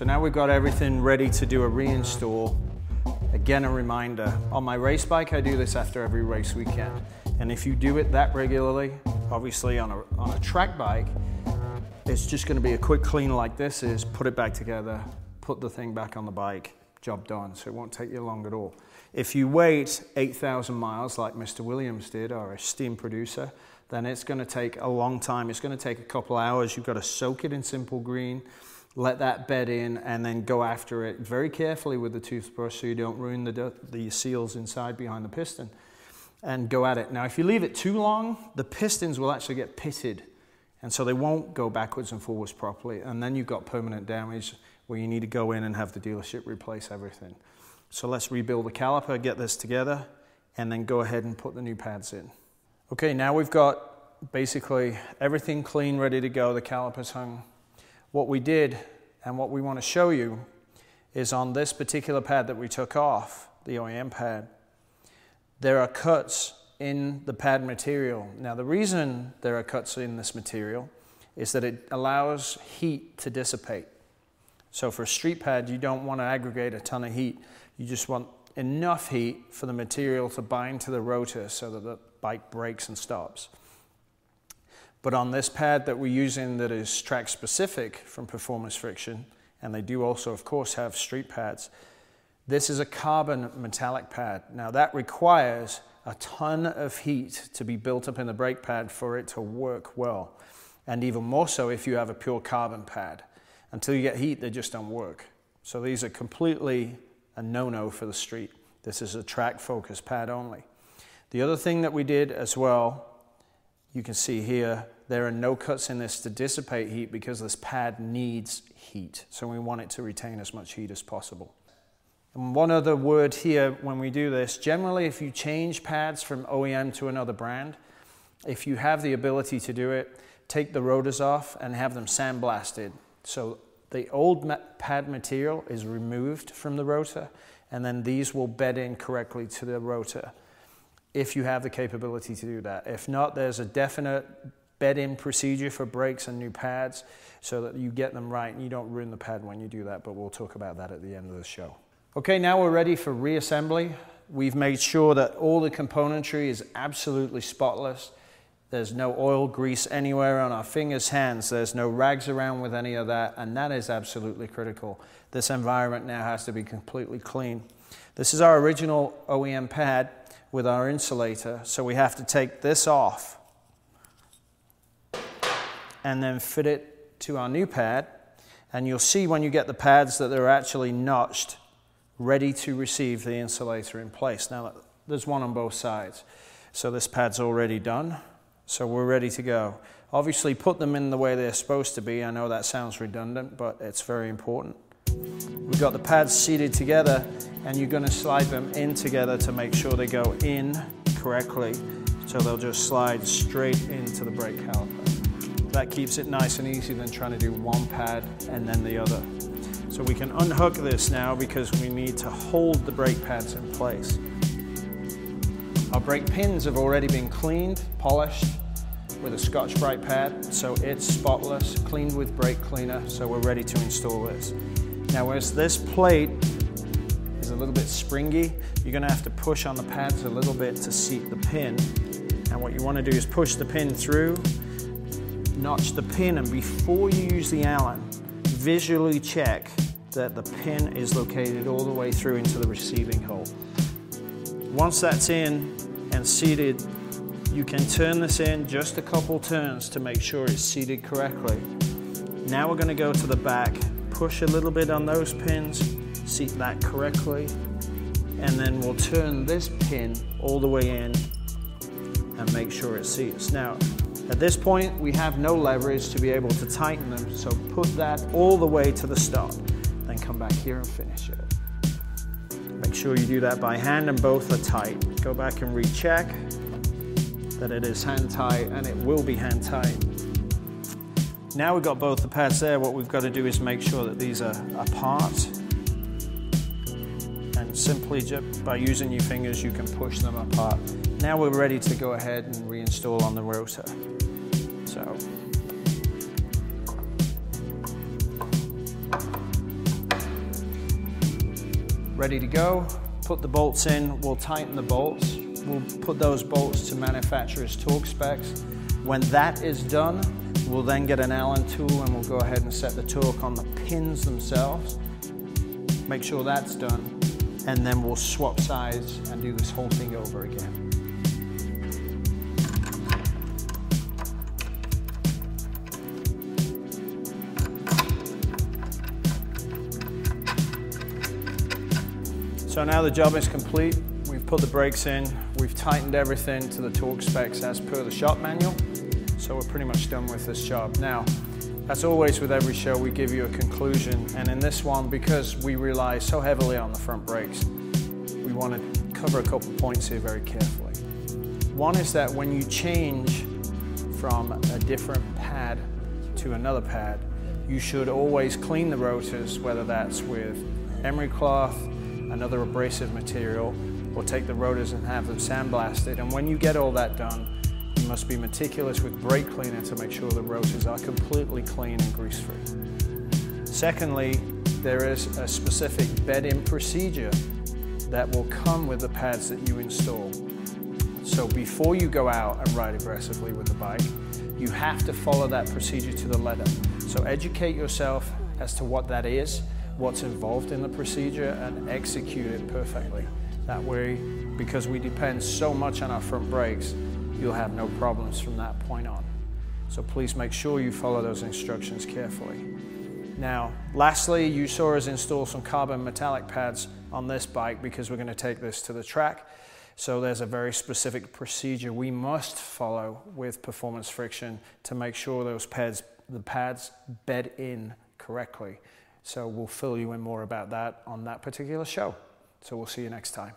So now we've got everything ready to do a reinstall. Again, a reminder, on my race bike, I do this after every race weekend. And if you do it that regularly, obviously on a, on a track bike, it's just gonna be a quick clean like this is, put it back together, put the thing back on the bike, job done. So it won't take you long at all. If you wait 8,000 miles like Mr. Williams did, or a steam producer, then it's gonna take a long time. It's gonna take a couple hours. You've gotta soak it in simple green, let that bed in, and then go after it very carefully with the toothbrush so you don't ruin the, the seals inside behind the piston. And go at it. Now, if you leave it too long, the pistons will actually get pitted, and so they won't go backwards and forwards properly. And then you've got permanent damage where you need to go in and have the dealership replace everything. So let's rebuild the caliper, get this together, and then go ahead and put the new pads in. Okay, now we've got basically everything clean, ready to go. The calipers hung. What we did and what we want to show you is on this particular pad that we took off, the OEM pad, there are cuts in the pad material. Now the reason there are cuts in this material is that it allows heat to dissipate. So for a street pad, you don't want to aggregate a ton of heat. You just want enough heat for the material to bind to the rotor so that the bike brakes and stops. But on this pad that we're using that is track specific from Performance Friction, and they do also, of course, have street pads, this is a carbon metallic pad. Now that requires a ton of heat to be built up in the brake pad for it to work well. And even more so if you have a pure carbon pad. Until you get heat, they just don't work. So these are completely a no-no for the street. This is a track focus pad only. The other thing that we did as well, you can see here, there are no cuts in this to dissipate heat because this pad needs heat. So we want it to retain as much heat as possible. And one other word here when we do this, generally if you change pads from OEM to another brand, if you have the ability to do it, take the rotors off and have them sandblasted. So the old pad material is removed from the rotor and then these will bed in correctly to the rotor if you have the capability to do that. If not, there's a definite bed-in procedure for brakes and new pads so that you get them right and you don't ruin the pad when you do that, but we'll talk about that at the end of the show. Okay, now we're ready for reassembly. We've made sure that all the componentry is absolutely spotless. There's no oil, grease anywhere on our fingers, hands. There's no rags around with any of that, and that is absolutely critical. This environment now has to be completely clean. This is our original OEM pad with our insulator, so we have to take this off and then fit it to our new pad. And you'll see when you get the pads that they're actually notched, ready to receive the insulator in place. Now, there's one on both sides. So this pad's already done. So we're ready to go. Obviously put them in the way they're supposed to be. I know that sounds redundant, but it's very important. We've got the pads seated together and you're gonna slide them in together to make sure they go in correctly. So they'll just slide straight into the brake caliper. That keeps it nice and easy than trying to do one pad and then the other. So we can unhook this now because we need to hold the brake pads in place. Our brake pins have already been cleaned, polished with a Scotch-Brite pad, so it's spotless, cleaned with brake cleaner, so we're ready to install this. Now, whereas this plate is a little bit springy, you're gonna have to push on the pads a little bit to seat the pin. And what you wanna do is push the pin through, notch the pin, and before you use the Allen, visually check that the pin is located all the way through into the receiving hole. Once that's in and seated, you can turn this in just a couple turns to make sure it's seated correctly. Now we're gonna go to the back, push a little bit on those pins, seat that correctly, and then we'll turn this pin all the way in and make sure it seats. Now, at this point, we have no leverage to be able to tighten them, so put that all the way to the stop, then come back here and finish it. Make sure you do that by hand and both are tight. Go back and recheck that it is hand tight and it will be hand tight. Now we've got both the pads there, what we've got to do is make sure that these are apart. And simply just by using your fingers, you can push them apart. Now we're ready to go ahead and reinstall on the rotor. So ready to go. Put the bolts in, we'll tighten the bolts. We'll put those bolts to manufacturer's torque specs. When that is done, we'll then get an Allen tool and we'll go ahead and set the torque on the pins themselves. Make sure that's done. And then we'll swap sides and do this whole thing over again. So now the job is complete. We've put the brakes in, we've tightened everything to the torque specs as per the shop manual. So we're pretty much done with this job. Now, as always with every show, we give you a conclusion. And in this one, because we rely so heavily on the front brakes, we want to cover a couple points here very carefully. One is that when you change from a different pad to another pad, you should always clean the rotors, whether that's with emery cloth, another abrasive material, or take the rotors and have them sandblasted. And when you get all that done, must be meticulous with brake cleaner to make sure the rotors are completely clean and grease-free. Secondly, there is a specific bed-in procedure that will come with the pads that you install. So before you go out and ride aggressively with the bike, you have to follow that procedure to the letter. So educate yourself as to what that is what's involved in the procedure and execute it perfectly. That way, because we depend so much on our front brakes, you'll have no problems from that point on. So please make sure you follow those instructions carefully. Now, lastly, you saw us install some carbon metallic pads on this bike because we're going to take this to the track. So there's a very specific procedure we must follow with performance friction to make sure those pads, the pads bed in correctly. So we'll fill you in more about that on that particular show. So we'll see you next time.